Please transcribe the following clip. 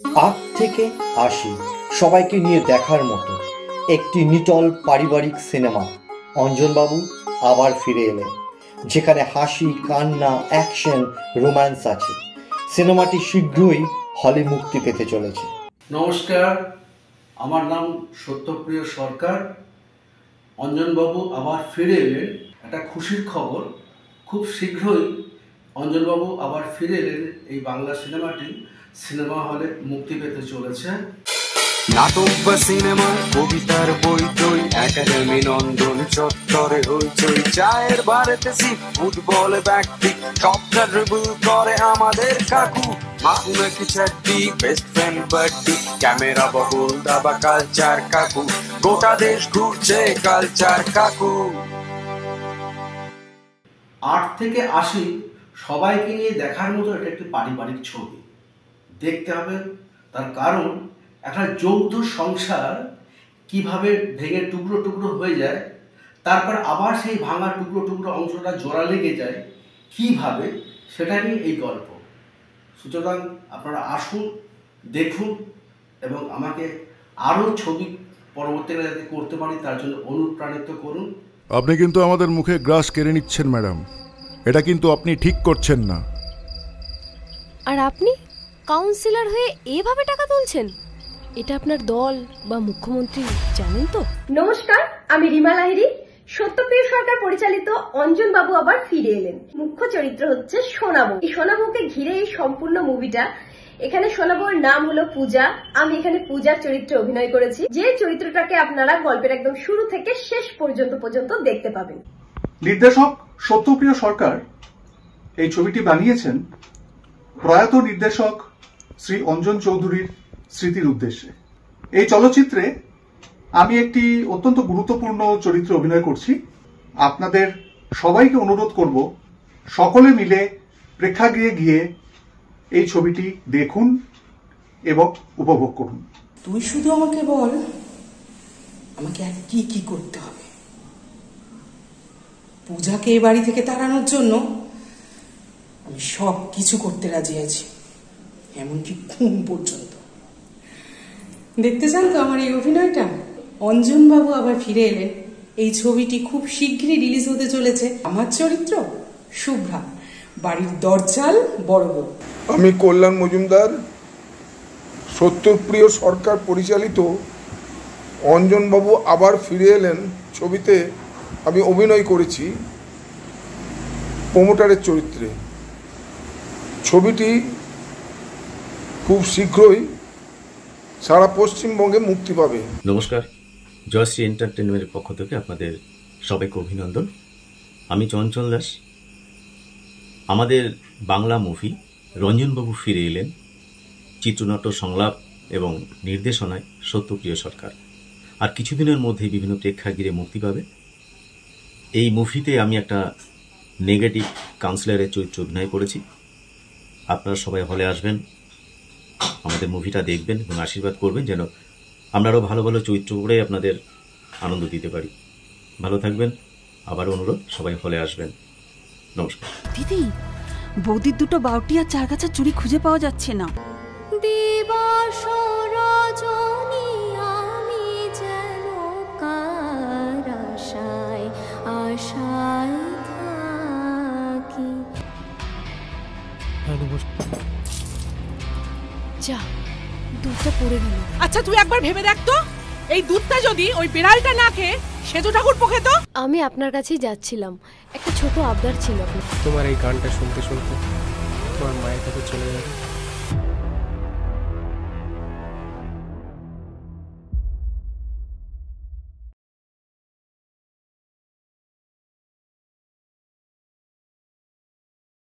আট থেকে আশি সবাইকে নিয়ে দেখার মতো একটি নিটল পারিবারিক সিনেমা। অঞ্জনবাবু আবার ফিরে এলেন, যেখানে হাসি, কান্না, অ্যাকশন, রোম্যান্স আছে। সিনেমাটি শীঘ্রই হলে মুক্তি পেতে চলেছে। নমস্কার, আমার নাম সত্যপ্রিয় সরকার। অঞ্জনবাবু আবার ফিরে এলেন। একটা খুশির খবর, খুব শীঘ্রই অঞ্জনবাবু আবার ফিরে এলেন এই বাংলা সিনেমাটি। সিনেমা হলে মুক্তি পেতে চলেছে। নাটক বা সিনেমা কবিতার বই টই একাডেমি নন্দন চত্বরে হইচই। চায়ের বারেতে সি ফুটবল ব্যক্তি সবটা ড্রিবল করে আমাদের কাকু। মাকু নাকি চাকরি বেস্ট ফ্রেন্ড বাড্ডি ক্যামেরা বহুল দাবা কালচার কাকু। গোটা দেশ ঘুরছে কালচার কাকু। আট থেকে আশি সবাইকে নিয়ে দেখার মতো এটা একটি পারিবারিক ছবি। দেখতে হবে তার কারণ, একটা যৌথ সংসার কীভাবে ভেঙে টুকরো টুকরো হয়ে যায়, তারপর আবার সেই ভাঙা টুকরো টুকরো অংশটা জোড়া লেগে যায়, কীভাবে সেটা নিয়ে এই গল্প। সুতরাং আপনারা আসুন, দেখুন এবং আমাকে আরও ছবি পরবর্তীকালে যাতে করতে পারি তার জন্য অনুপ্রাণিত করুন। আপনি কিন্তু আমাদের মুখে গ্রাস কেড়ে নিচ্ছেন, ম্যাডাম। এটা কিন্তু আপনি ঠিক করছেন না। আর আপনি কাউন্সিলর হয়ে এভাবে টাকা তুলছেন? এটা আপনার দল বা মুখ্যমন্ত্রী জানেন তো? নমস্কার আমি রিমা লাহিরি সত্যপ্রিয় সরকার পরিচালিত অঞ্জন বাবু আবার ফিরে এলেন। মুখ্য চরিত্র হচ্ছে সোনাবু এই সোনাবুকে ঘিরে এই সম্পূর্ণ মুভিটা এখানে সোনাবুর নাম হলো পূজা। আমি এখানে পূজার চরিত্রে অভিনয় করেছি। যে চরিত্রটাকে আপনারা গল্পের একদম শুরু থেকে শেষ পর্যন্ত পর্যন্ত দেখতে পাবেন। নির্দেশক সত্যপ্রিয় সরকার এই ছবিটি বানিয়েছেন প্রয়াত নির্দেশক শ্রী অঞ্জন চৌধুরীর স্মৃতির উদ্দেশ্যে। এই চলচ্চিত্রে আমি একটি অত্যন্ত গুরুত্বপূর্ণ চরিত্রে অভিনয় করছি। আপনাদের সবাইকে অনুরোধ করব, সকলে মিলে প্রেক্ষাগৃহে গিয়ে এই ছবিটি দেখুন এবং উপভোগ করুন। তুই শুধু আমাকে বল, আমাকে আর কি কি করতে হবে? পূজাকে এ বাড়ি থেকে তাড়ানোর জন্য আমি সব কিছু করতে রাজি আছি, এমনকি খুন পর্যন্ত। দেখতে চান তো আমার এই অভিনয়টা? অঞ্জনবাবু আবার ফিরে এলেন। এই ছবিটি খুব শীঘ্রই রিলিজ হতে চলেছে। আমার চরিত্র, শুভ্রা। বাড়ির দরজাল, বড় আমি কল্যাণ মজুমদার, সত্যপ্রিয় সরকার পরিচালিত অঞ্জনবাবু আবার ফিরে এলেন ছবিতে। আমি অভিনয় করেছি প্রমোটারের চরিত্রে। ছবিটি খুব শীঘ্রই সারা পশ্চিমবঙ্গে মুক্তি পাবে। নমস্কার, জয়শ্রী এন্টারটেনমেন্টের পক্ষ থেকে আপনাদের সবাইকে অভিনন্দন। আমি চঞ্চল দাস। আমাদের বাংলা মুভি রঞ্জনবাবু ফিরে এলেন চিত্রনাট্য সংলাপ এবং নির্দেশনায় সত্যপ্রিয় সরকার। আর কিছুদিনের মধ্যেই বিভিন্ন প্রেক্ষাগৃহে মুক্তি পাবে। এই মুভিতে আমি একটা নেগেটিভ কাউন্সিলরের চরিত্র অভিনয় করেছি। আপনারা সবাই হলে আসবেন আমাদের মুভিটা দেখবেন এবং আশীর্বাদ করবেন যেন আমরা আরও ভালো ভালো চরিত্র করে আপনাদের আনন্দ দিতে পারি। ভালো থাকবেন আবার অনুরোধ সবাই হলে আসবেন। নমস্কার। দিদি বৌদির দুটো বাউটি আর চার গাছা চুরি খুঁজে পাওয়া যাচ্ছে না। দিবস যা দুধটা পড়ে গেল। আচ্ছা তুই একবার ভেবে দেখ তো। এই দুধটা যদি ওই বিড়ালটা না খেয়ে সেতু ঠাকুর পোখে তো। আমি আপনার কাছেই যাচ্ছিলাম। একটা ছোট আবদার ছিল তোমার এই গানটা শুনতে শুনতে তোমার মায়ের কাছে চলে যাবে।